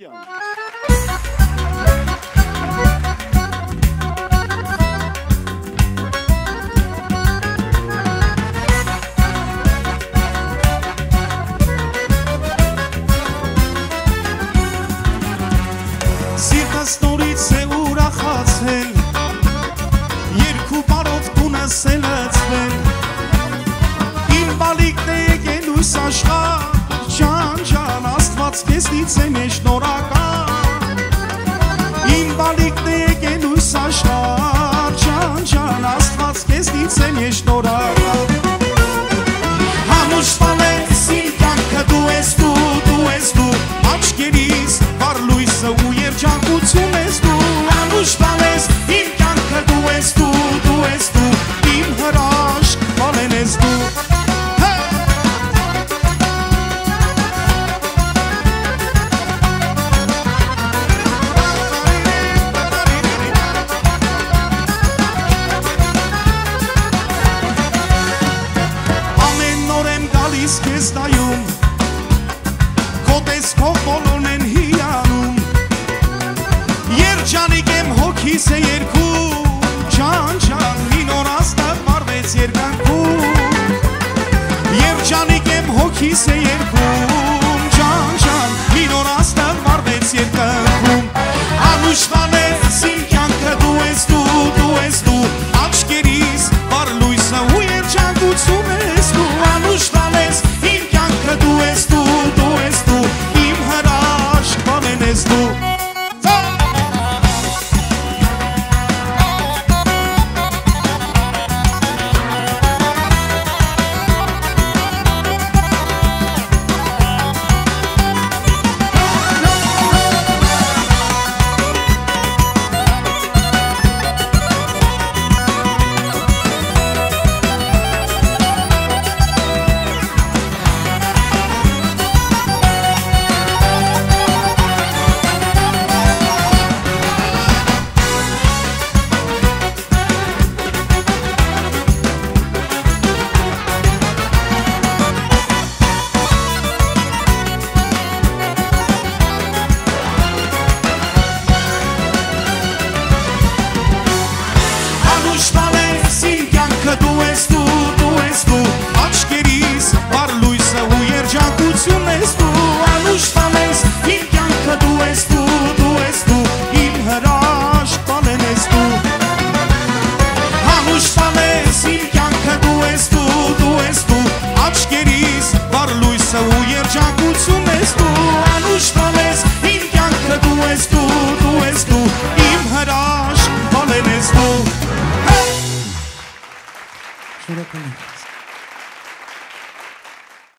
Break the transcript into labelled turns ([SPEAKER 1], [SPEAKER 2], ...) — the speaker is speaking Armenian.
[SPEAKER 1] Սիրտս նորից է ուրախացել, երկու բարով տունս է լծվել, իմ բալիքն է եկել ույս աշխար, ճան ճան աստված կեսնից է մեջ նոր երկու, ճան ճան, մի նոր աստեղ մարվեց երկանքու aqui sem erro. Միշտալես իմ կյանքը դու ես դու, դու ես դու, աչկերիս պարլույսը ու երջանկություն ես դու
[SPEAKER 2] Sorocaba.